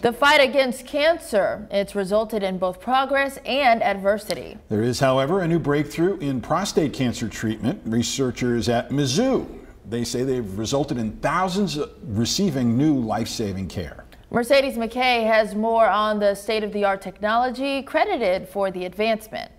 The fight against cancer, it's resulted in both progress and adversity. There is, however, a new breakthrough in prostate cancer treatment. Researchers at Mizzou, they say they've resulted in thousands receiving new life-saving care. Mercedes McKay has more on the state-of-the-art technology credited for the advancement.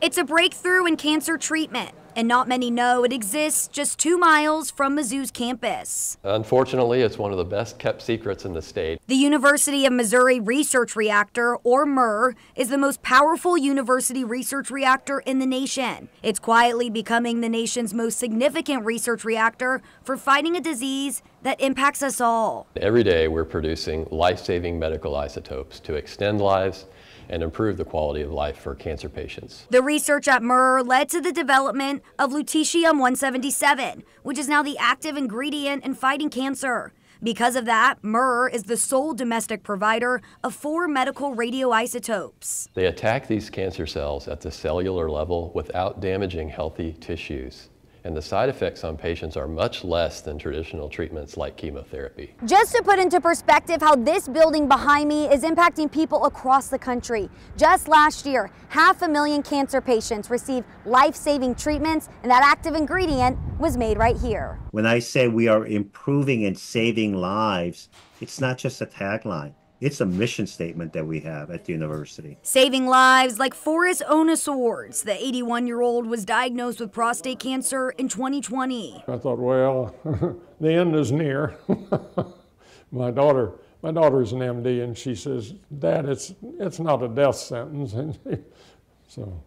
It's a breakthrough in cancer treatment and not many know it exists just two miles from Mizzou's campus. Unfortunately, it's one of the best kept secrets in the state. The University of Missouri Research Reactor, or MURR, is the most powerful university research reactor in the nation. It's quietly becoming the nation's most significant research reactor for fighting a disease that impacts us all. Every day, we're producing life saving medical isotopes to extend lives and improve the quality of life for cancer patients. The research at MURR led to the development of lutetium 177, which is now the active ingredient in fighting cancer. Because of that, MURR is the sole domestic provider of four medical radioisotopes. They attack these cancer cells at the cellular level without damaging healthy tissues and the side effects on patients are much less than traditional treatments like chemotherapy. Just to put into perspective how this building behind me is impacting people across the country. Just last year, half a million cancer patients received life-saving treatments, and that active ingredient was made right here. When I say we are improving and saving lives, it's not just a tagline. It's a mission statement that we have at the university. Saving lives like Forrest Onosords. The 81 year old was diagnosed with prostate cancer in 2020. I thought, well, the end is near. my daughter, my daughter's an MD, and she says, Dad, it's, it's not a death sentence. And so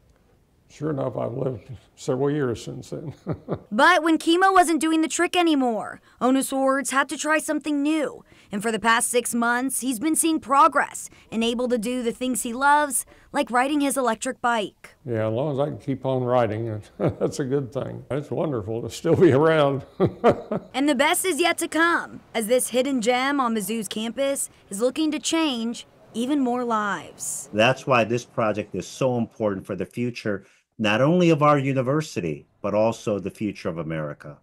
sure enough, I've lived several years since then. but when chemo wasn't doing the trick anymore, Onus Ward's had to try something new. And for the past six months, he's been seeing progress and able to do the things he loves, like riding his electric bike. Yeah, as long as I can keep on riding, that's a good thing. It's wonderful to still be around. and the best is yet to come, as this hidden gem on Mizzou's campus is looking to change even more lives. That's why this project is so important for the future, not only of our university, but also the future of America.